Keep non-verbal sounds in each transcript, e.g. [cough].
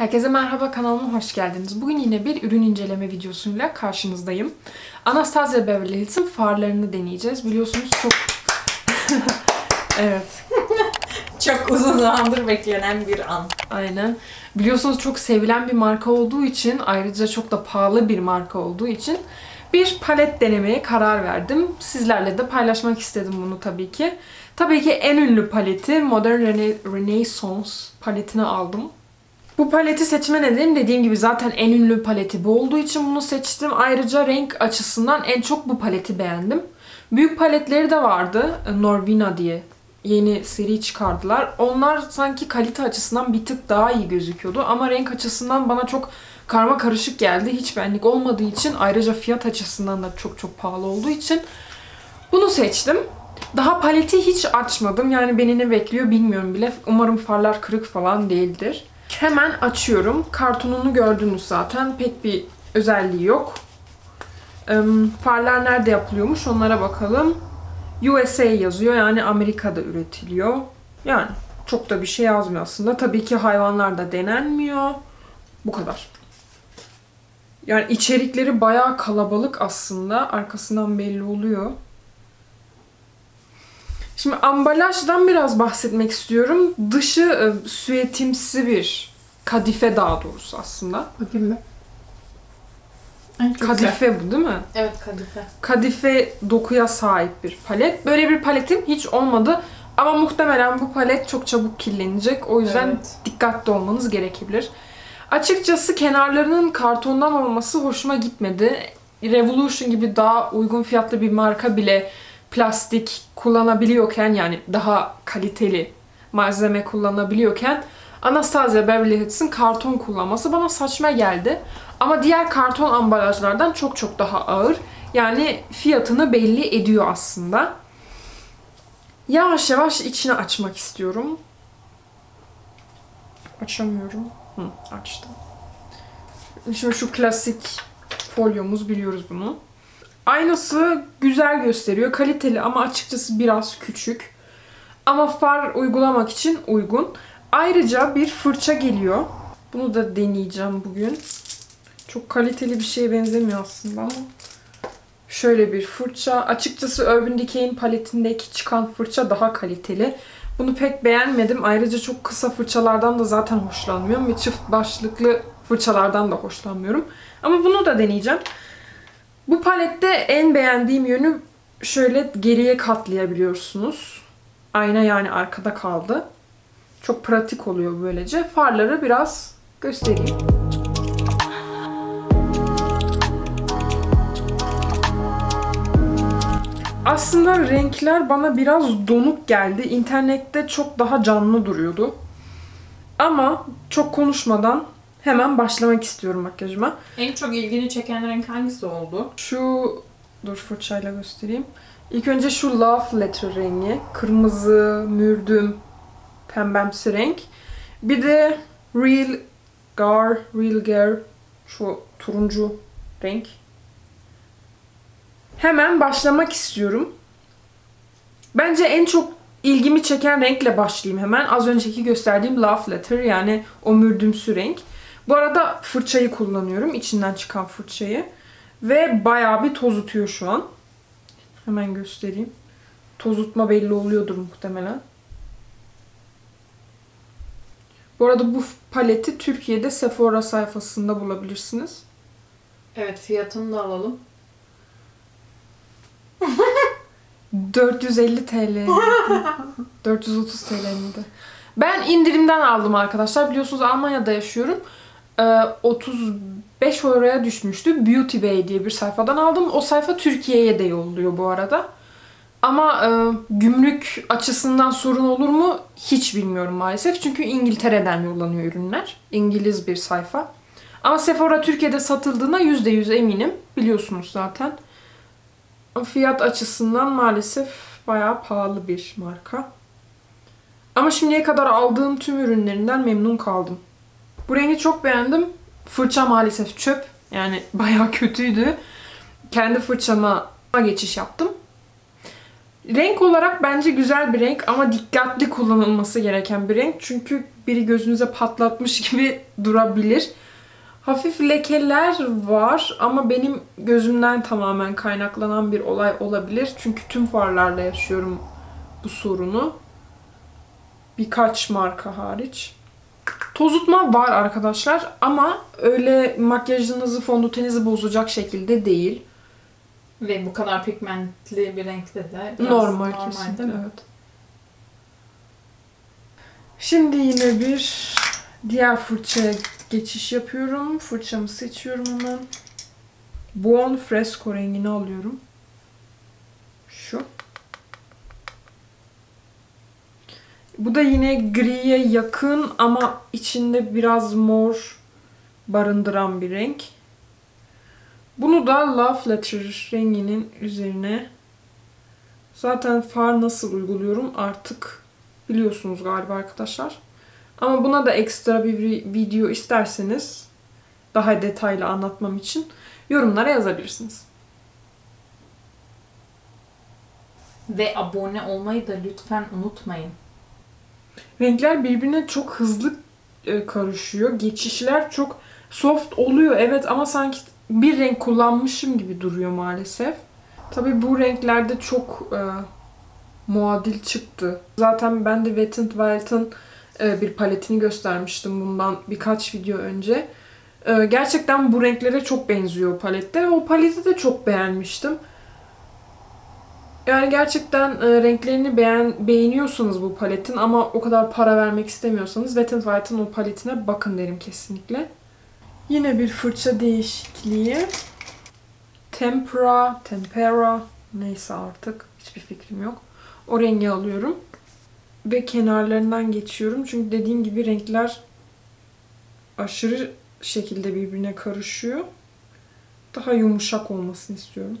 Herkese merhaba kanalıma hoş geldiniz. Bugün yine bir ürün inceleme videosuyla karşınızdayım. Anastasia Beverly Hills'in farlarını deneyeceğiz. Biliyorsunuz çok... [laughs] evet, Çok uzun zamandır beklenen bir an. aynen. Biliyorsunuz çok sevilen bir marka olduğu için, ayrıca çok da pahalı bir marka olduğu için bir palet denemeye karar verdim. Sizlerle de paylaşmak istedim bunu tabii ki. Tabii ki en ünlü paleti Modern Rena- Renaissance paletini aldım. Bu paleti seçme nedenim dediğim gibi zaten en ünlü paleti bu olduğu için bunu seçtim. Ayrıca renk açısından en çok bu paleti beğendim. Büyük paletleri de vardı. Norvina diye yeni seri çıkardılar. Onlar sanki kalite açısından bir tık daha iyi gözüküyordu. Ama renk açısından bana çok karma karışık geldi. Hiç benlik olmadığı için ayrıca fiyat açısından da çok çok pahalı olduğu için bunu seçtim. Daha paleti hiç açmadım. Yani beni ne bekliyor bilmiyorum bile. Umarım farlar kırık falan değildir. Hemen açıyorum. Kartonunu gördünüz zaten. Pek bir özelliği yok. Farlar nerede yapılıyormuş onlara bakalım. USA yazıyor yani Amerika'da üretiliyor. Yani çok da bir şey yazmıyor aslında. Tabii ki hayvanlarda denenmiyor. Bu kadar. Yani içerikleri bayağı kalabalık aslında. Arkasından belli oluyor. Şimdi ambalajdan biraz bahsetmek istiyorum. Dışı e, süetimsi bir kadife daha doğrusu aslında. Bakayım mı? Güzel. Kadife bu değil mi? Evet kadife. Kadife dokuya sahip bir palet. Böyle bir paletim hiç olmadı. Ama muhtemelen bu palet çok çabuk kirlenecek. O yüzden Evet. dikkatli olmanız gerekebilir. Açıkçası kenarlarının kartondan olması hoşuma gitmedi. Revolution gibi daha uygun fiyatlı bir marka bile plastik kullanabiliyorken yani daha kaliteli malzeme kullanabiliyorken Anastasia Beverly Hills'in karton kullanması bana saçma geldi. Ama diğer karton ambalajlardan çok çok daha ağır. Yani fiyatını belli ediyor aslında. Yavaş yavaş içini açmak istiyorum. Açamıyorum. Hı, açtım. Şimdi şu klasik folyomuz biliyoruz bunu. Aynası güzel gösteriyor. Kaliteli ama açıkçası biraz küçük. Ama far uygulamak için uygun. Ayrıca bir fırça geliyor. Bunu da deneyeceğim bugün. Çok kaliteli bir şeye benzemiyor aslında ama. Şöyle bir fırça. Açıkçası Urban Decay'in paletindeki çıkan fırça daha kaliteli. Bunu pek beğenmedim. Ayrıca çok kısa fırçalardan da zaten hoşlanmıyorum ve çift başlıklı fırçalardan da hoşlanmıyorum. Ama bunu da deneyeceğim. Bu palette en beğendiğim yönü şöyle geriye katlayabiliyorsunuz. Ayna yani arkada kaldı. Çok pratik oluyor böylece. Farları biraz göstereyim. Aslında renkler bana biraz donuk geldi. İnternette çok daha canlı duruyordu. Ama çok konuşmadan hemen başlamak istiyorum makyajıma. En çok ilgini çeken renk hangisi oldu? Şu dur fırçayla göstereyim. İlk önce şu Love Letter rengi. Kırmızı, mürdüm, pembemsi renk. Bir de Real Gar, Real Gar şu turuncu renk. Hemen başlamak istiyorum. Bence en çok ilgimi çeken renkle başlayayım hemen. Az önceki gösterdiğim Love Letter yani o mürdümsü renk. Bu arada fırçayı kullanıyorum. içinden çıkan fırçayı. Ve bayağı bir tozutuyor şu an. Hemen göstereyim. Tozutma belli oluyordur muhtemelen. Bu arada bu paleti Türkiye'de Sephora sayfasında bulabilirsiniz. Evet fiyatını da alalım. 450 TL. 430 TL miydi? Ben indirimden aldım arkadaşlar. Biliyorsunuz Almanya'da yaşıyorum. Ee, 35 euroya düşmüştü. Beauty Bay diye bir sayfadan aldım. O sayfa Türkiye'ye de yolluyor bu arada. Ama e, gümrük açısından sorun olur mu hiç bilmiyorum maalesef. Çünkü İngiltere'den yollanıyor ürünler. İngiliz bir sayfa. Ama Sephora Türkiye'de satıldığına %100 eminim. Biliyorsunuz zaten. Fiyat açısından maalesef bayağı pahalı bir marka. Ama şimdiye kadar aldığım tüm ürünlerinden memnun kaldım. Bu rengi çok beğendim. Fırça maalesef çöp. Yani [laughs] bayağı kötüydü. Kendi fırçama geçiş yaptım. Renk olarak bence güzel bir renk ama dikkatli kullanılması gereken bir renk. Çünkü biri gözünüze patlatmış [laughs] gibi durabilir. Hafif lekeler var ama benim gözümden tamamen kaynaklanan bir olay olabilir. Çünkü tüm farlarla yaşıyorum bu sorunu. Birkaç marka hariç. Tozutma var arkadaşlar ama öyle makyajınızı, fondötenizi bozacak şekilde değil. Ve bu kadar pigmentli bir renkte de biraz Normal, normal değil mi? Evet. Şimdi yine bir diğer fırçaya geçiş yapıyorum. Fırçamı seçiyorum hemen. Buon Fresco rengini alıyorum. Şu. Bu da yine griye yakın ama içinde biraz mor barındıran bir renk. Bunu da Love Letter renginin üzerine zaten far nasıl uyguluyorum artık biliyorsunuz galiba arkadaşlar. Ama buna da ekstra bir vi- video isterseniz daha detaylı anlatmam için yorumlara yazabilirsiniz. Ve abone olmayı da lütfen unutmayın. Renkler birbirine çok hızlı e, karışıyor. Geçişler çok soft oluyor evet ama sanki bir renk kullanmışım gibi duruyor maalesef. Tabii bu renklerde çok e, muadil çıktı. Zaten ben de Wet n Wild'ın e, bir paletini göstermiştim bundan birkaç video önce. E, gerçekten bu renklere çok benziyor palette o paleti de çok beğenmiştim. Yani gerçekten e, renklerini beğen beğeniyorsanız bu paletin ama o kadar para vermek istemiyorsanız Wet n Wild'ın o paletine bakın derim kesinlikle. Yine bir fırça değişikliği. Tempera, Tempera neyse artık hiçbir fikrim yok. O rengi alıyorum. Ve kenarlarından geçiyorum. Çünkü dediğim gibi renkler aşırı şekilde birbirine karışıyor. Daha yumuşak olmasını istiyorum.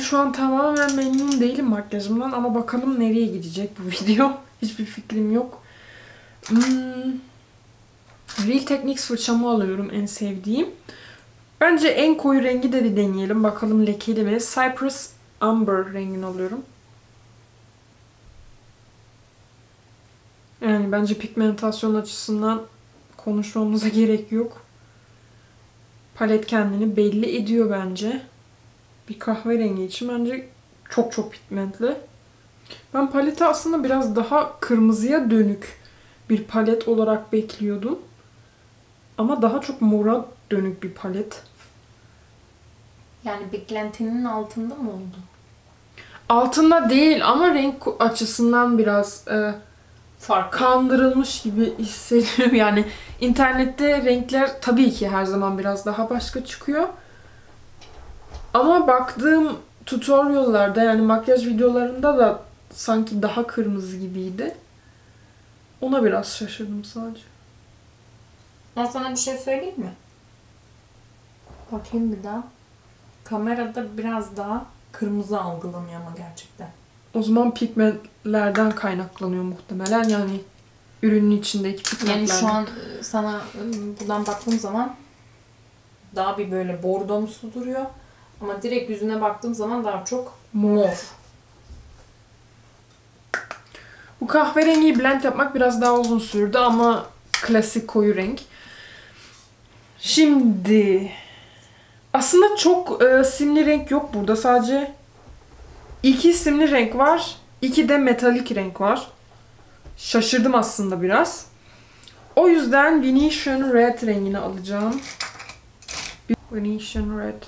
Şu an tamamen memnun değilim makyajımdan ama bakalım nereye gidecek bu [laughs] video. Hiçbir fikrim yok. Hmm. Real Techniques fırçamı alıyorum en sevdiğim. Bence en koyu rengi de bir deneyelim. Bakalım lekeli mi? Cypress Amber rengini alıyorum. Yani bence pigmentasyon açısından konuşmamıza [laughs] gerek yok. Palet kendini belli ediyor bence. Bir kahverengi için bence çok çok pigmentli. Ben paleti aslında biraz daha kırmızıya dönük bir palet olarak bekliyordum. Ama daha çok mora dönük bir palet. Yani beklentinin altında mı oldu? Altında değil ama renk açısından biraz e, Farklı. kandırılmış gibi hissediyorum. [laughs] Yani internette renkler tabii ki her zaman biraz daha başka çıkıyor. Ama baktığım tutorial'larda yani makyaj videolarında da sanki daha kırmızı gibiydi. Ona biraz şaşırdım sadece. Ben sana bir şey söyleyeyim mi? Bakayım bir daha. Kamerada biraz daha kırmızı algılanıyor ama gerçekten. O zaman pigmentlerden kaynaklanıyor muhtemelen. Yani ürünün içindeki pigmentlerden. Yani şu an e, sana e, buradan baktığım zaman daha bir böyle bordomsu duruyor. Ama direkt yüzüne baktığım zaman daha çok mor. Bu kahverengiyi blend yapmak biraz daha uzun sürdü ama klasik koyu renk. Şimdi aslında çok e, simli renk yok burada. Sadece iki simli renk var. iki de metalik renk var. Şaşırdım aslında biraz. O yüzden Venetian Red rengini alacağım. Venetian Red.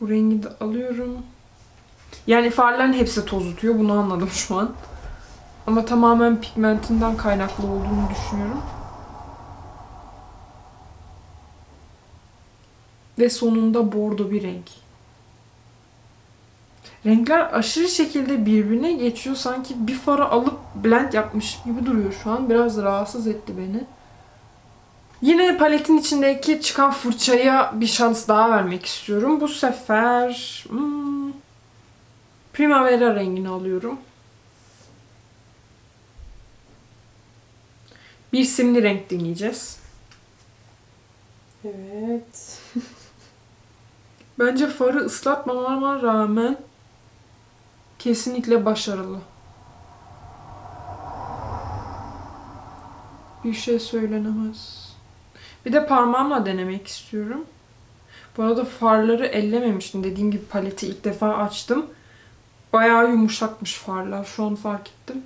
Bu rengi de alıyorum. Yani farların hepsi toz tutuyor. Bunu anladım şu an. Ama tamamen pigmentinden kaynaklı olduğunu düşünüyorum. Ve sonunda bordo bir renk. Renkler aşırı şekilde birbirine geçiyor. Sanki bir farı alıp blend yapmış gibi duruyor şu an. Biraz rahatsız etti beni. Yine paletin içindeki çıkan fırçaya bir şans daha vermek istiyorum. Bu sefer hmm, Primavera rengini alıyorum. Bir simli renk deneyeceğiz. Evet. [laughs] Bence farı ıslatmamama rağmen Kesinlikle başarılı. Bir şey söylenemez. Bir de parmağımla denemek istiyorum. Bu arada farları ellememiştim. Dediğim gibi paleti ilk defa açtım. Bayağı yumuşakmış farlar. Şu an fark ettim.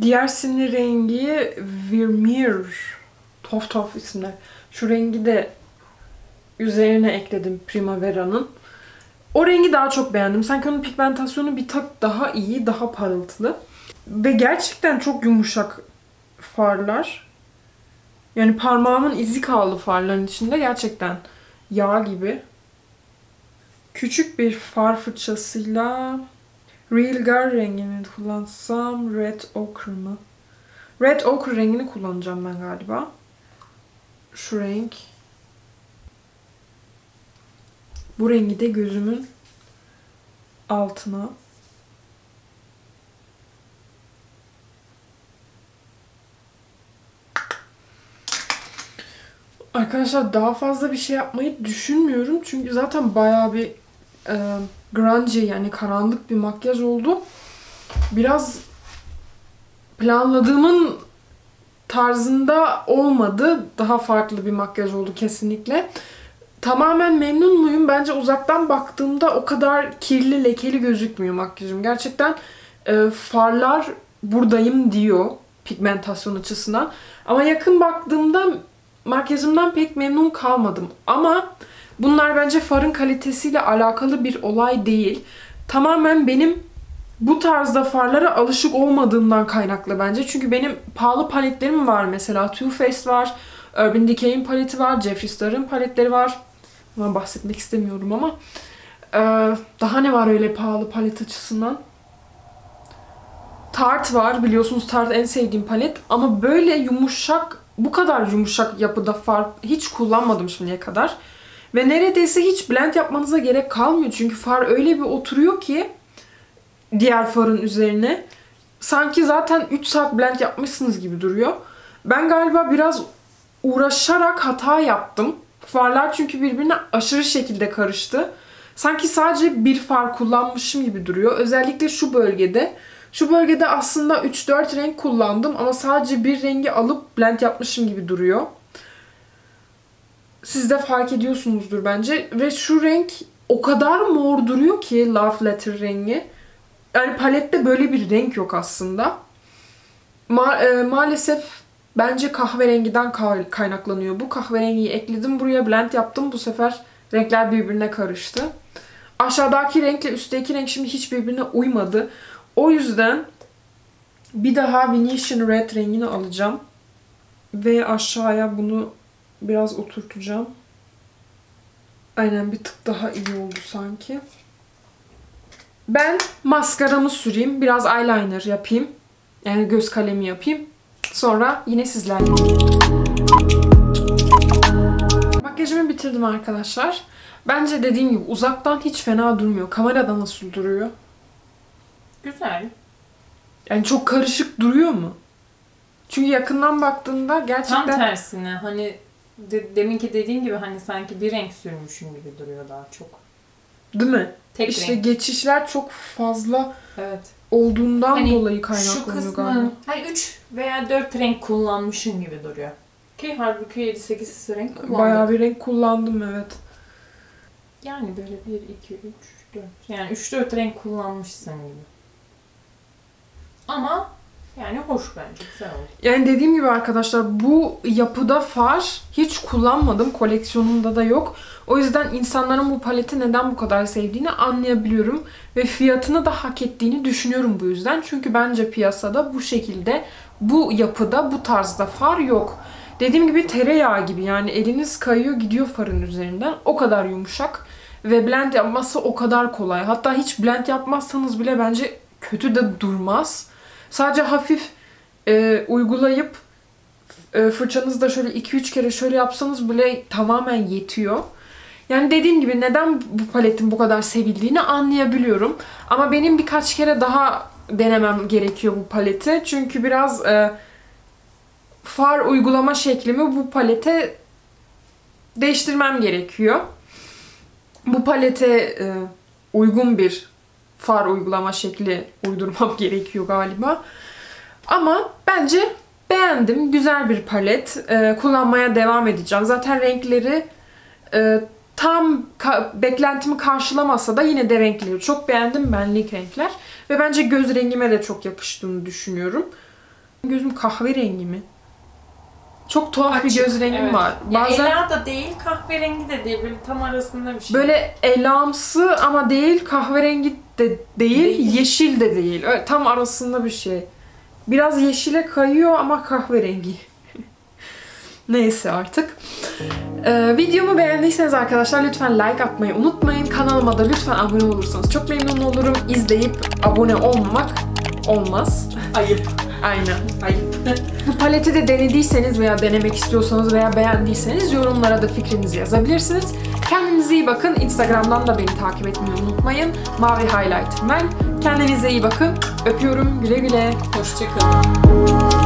Diğer sinir rengi Vermeer. Tof Tof isimler. Şu rengi de üzerine ekledim Primavera'nın. O rengi daha çok beğendim. Sanki onun pigmentasyonu bir tak daha iyi, daha parıltılı. Ve gerçekten çok yumuşak farlar. Yani parmağımın izi kaldı farların içinde. Gerçekten yağ gibi. Küçük bir far fırçasıyla Real Gar rengini kullansam Red Ochre mı? Red Ochre rengini kullanacağım ben galiba. Şu renk. Bu rengi de gözümün altına. Arkadaşlar daha fazla bir şey yapmayı düşünmüyorum. Çünkü zaten bayağı bir e, grunge yani karanlık bir makyaj oldu. Biraz planladığımın tarzında olmadı. Daha farklı bir makyaj oldu kesinlikle. Tamamen memnun muyum? Bence uzaktan baktığımda o kadar kirli, lekeli gözükmüyor makyajım. Gerçekten e, farlar buradayım diyor pigmentasyon açısından. Ama yakın baktığımda makyajımdan pek memnun kalmadım. Ama bunlar bence farın kalitesiyle alakalı bir olay değil. Tamamen benim bu tarzda farlara alışık olmadığımdan kaynaklı bence. Çünkü benim pahalı paletlerim var mesela. Too Faced var, Urban Decay'in paleti var, Jeffree Star'ın paletleri var. Bundan bahsetmek istemiyorum ama. Ee, daha ne var öyle pahalı palet açısından? Tarte var. Biliyorsunuz Tarte en sevdiğim palet. Ama böyle yumuşak, bu kadar yumuşak yapıda far hiç kullanmadım şimdiye kadar. Ve neredeyse hiç blend yapmanıza gerek kalmıyor. Çünkü far öyle bir oturuyor ki diğer farın üzerine. Sanki zaten 3 saat blend yapmışsınız gibi duruyor. Ben galiba biraz uğraşarak hata yaptım. Farlar çünkü birbirine aşırı şekilde karıştı. Sanki sadece bir far kullanmışım gibi duruyor. Özellikle şu bölgede. Şu bölgede aslında 3-4 renk kullandım ama sadece bir rengi alıp blend yapmışım gibi duruyor. Siz de fark ediyorsunuzdur bence. Ve şu renk o kadar mor duruyor ki Love Letter rengi. Yani palette böyle bir renk yok aslında. Ma- e, maalesef bence kahverengiden kaynaklanıyor. Bu kahverengiyi ekledim buraya blend yaptım. Bu sefer renkler birbirine karıştı. Aşağıdaki renkle üstteki renk şimdi hiç birbirine uymadı. O yüzden bir daha Venetian Red rengini alacağım. Ve aşağıya bunu biraz oturtacağım. Aynen bir tık daha iyi oldu sanki. Ben maskaramı süreyim. Biraz eyeliner yapayım. Yani göz kalemi yapayım. Sonra yine sizlerle. Makyajımı bitirdim arkadaşlar. Bence dediğim gibi uzaktan hiç fena durmuyor. Kamerada nasıl duruyor? Güzel. Yani çok karışık duruyor mu? Çünkü yakından baktığında gerçekten... Tam tersine hani de, deminki dediğin gibi hani sanki bir renk sürmüşüm gibi duruyor daha çok. Değil mi? Tek işte renk. geçişler çok fazla Evet. olduğundan Hani dolayı Şu kaynaklanıyor galiba. kısmı hani 3 veya 4 renk kullanmışım gibi duruyor. Ki halbuki 7-8 renk kullandım. Bayağı bir renk kullandım evet. Yani böyle 1, 2, 3, 4. Yani 3-4 renk kullanmışsın gibi. Ama yani hoş bence. Güzel oldu. Yani dediğim gibi arkadaşlar bu yapıda far hiç kullanmadım. Koleksiyonumda da yok. O yüzden insanların bu paleti neden bu kadar sevdiğini anlayabiliyorum. Ve fiyatını da hak ettiğini düşünüyorum bu yüzden. Çünkü bence piyasada bu şekilde, bu yapıda, bu tarzda far yok. Dediğim gibi tereyağı gibi yani eliniz kayıyor gidiyor farın üzerinden. O kadar yumuşak. Ve blend yapması o kadar kolay. Hatta hiç blend yapmazsanız bile bence kötü de durmaz. Sadece hafif e, uygulayıp e, fırçanızda şöyle 2-3 kere şöyle yapsanız bile tamamen yetiyor. Yani dediğim gibi neden bu paletin bu kadar sevildiğini anlayabiliyorum. Ama benim birkaç kere daha denemem gerekiyor bu paleti. Çünkü biraz e, far uygulama şeklimi bu palete değiştirmem gerekiyor. bu palete e, uygun bir far uygulama şekli uydurmam [laughs] gerekiyor galiba. Ama bence beğendim. Güzel bir palet. E, kullanmaya devam edeceğim. Zaten renkleri e, tam ka- beklentimi karşılamasa da yine de renkleri çok beğendim. Benlik renkler. Ve bence göz rengime de çok yakıştığını düşünüyorum. Gözüm kahverengi mi? Çok tuhaf bir göz rengim Evet. var. Ya Bazen ela da değil, kahverengi de değil. Böyle tam arasında bir şey. Böyle elamsı ama değil, kahverengi de değil, Değil. yeşil de değil. Öyle tam arasında bir şey. Biraz yeşile kayıyor ama kahverengi. [laughs] Neyse artık. Ee, videomu beğendiyseniz arkadaşlar lütfen like atmayı unutmayın. Kanalıma da lütfen abone olursanız çok memnun olurum. İzleyip abone olmamak olmaz. ayıp. Aynen. Ayıp. Bu [laughs] paleti de denediyseniz veya denemek istiyorsanız veya beğendiyseniz yorumlara da fikrinizi yazabilirsiniz. Kendinize iyi bakın. Instagram'dan da beni takip etmeyi unutmayın. Mavi Highlight Men. Kendinize iyi bakın. Öpüyorum. Güle güle. Hoşçakalın.